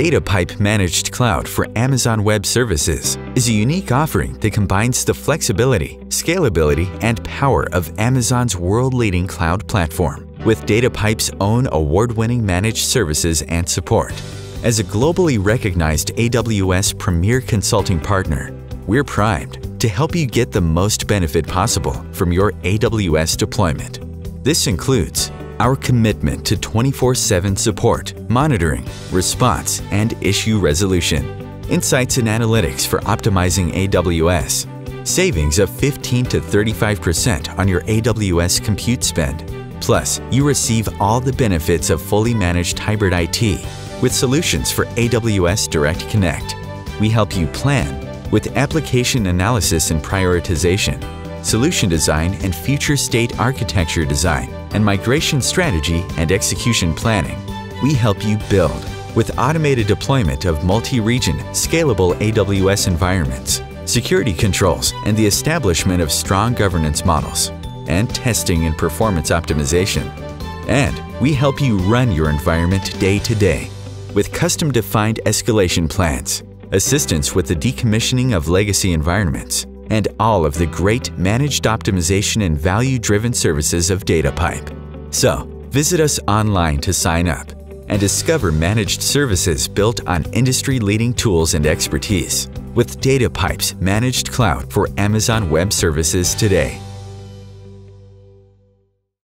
DataPipe Managed Cloud for Amazon Web Services is a unique offering that combines the flexibility, scalability, and power of Amazon's world-leading cloud platform with DataPipe's own award-winning managed services and support. As a globally recognized AWS premier consulting partner, we're primed to help you get the most benefit possible from your AWS deployment. This includes our commitment to 24-7 support, monitoring, response, and issue resolution, insights and analytics for optimizing AWS, savings of 15 to 35% on your AWS compute spend. Plus, you receive all the benefits of fully managed hybrid IT with solutions for AWS Direct Connect. We help you plan with application analysis and prioritization, solution design and future state architecture design, and migration strategy and execution planning. We help you build with automated deployment of multi-region, scalable AWS environments, security controls, and the establishment of strong governance models, and testing and performance optimization. And we help you run your environment day to day with custom-defined escalation plans, assistance with the decommissioning of legacy environments, and all of the great managed optimization and value-driven services of DataPipe. So, visit us online to sign up and discover managed services built on industry-leading tools and expertise with DataPipe's managed cloud for Amazon Web Services today.